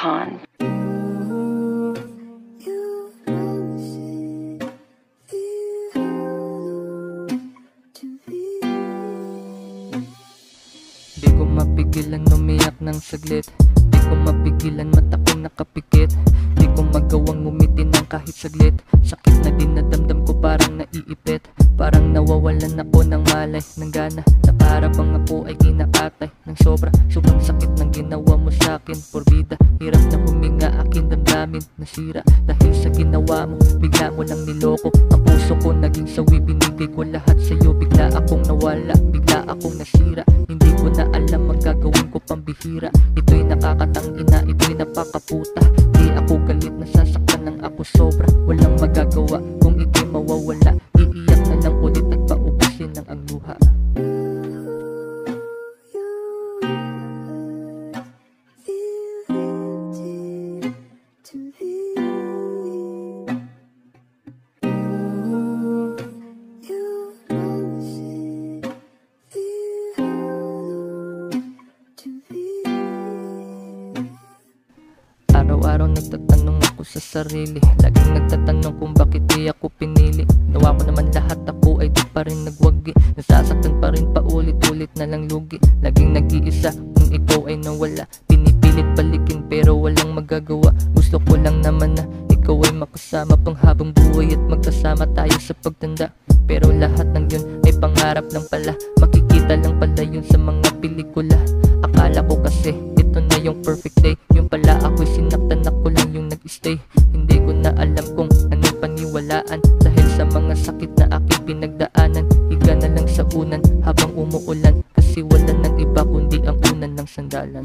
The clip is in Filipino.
Khan. Di ko mapigilan umiyak ng saglit. Di ko mapigilan mata ko nakapikit. Di ko magawang ngumiti ng kahit saglit. Sakit na dinadamdam ko parang naiipit Parang nawawalan ako ng malay ng gana Na para bang ako ay kinakatay ng sobra Sobrang sakit ng ginawa mo sa'kin. Porbida, hirap na huminga akin damdamin Nasira. Dahil sa ginawa mo Bigla mo lang niloko. Ang puso ko naging sawi Binigay ko lahat sa'yo. Bigla akong nawala Bigla akong nasira. Hindi ko na alam ang gagawin ko pambihira. Ito'y nakakatangina Ito'y napakaputa. Di ako galit Nasasaktan ng ako sobra. Walang magagawa Araw-araw nagtatanong ako sa sarili. Laging nagtatanong kung bakit di ako pinili. Nawa ko naman lahat ako ay di pa rin nagwagi. Nasasaktan pa rin paulit-ulit na lang lugi. Laging nag-iisa kung ikaw ay nawala. Pinipilit balikin pero walang magagawa. Gusto ko lang naman na ikaw ay makasama pang habang buhay At magkasama tayo sa pagtanda. Pero lahat ng yun ay pangarap lang pala. Makikita lang pala yun sa mga pelikula. Akala ko kasi ito na yung perfect day. Yung pala ako'y ako nag-stay Hindi ko na alam kung anong paniwalaan Dahil sa mga sakit na aking pinagdaanan Higa na lang sa unan habang umuulan. Kasi wala nang iba kundi ang unan ng sandalan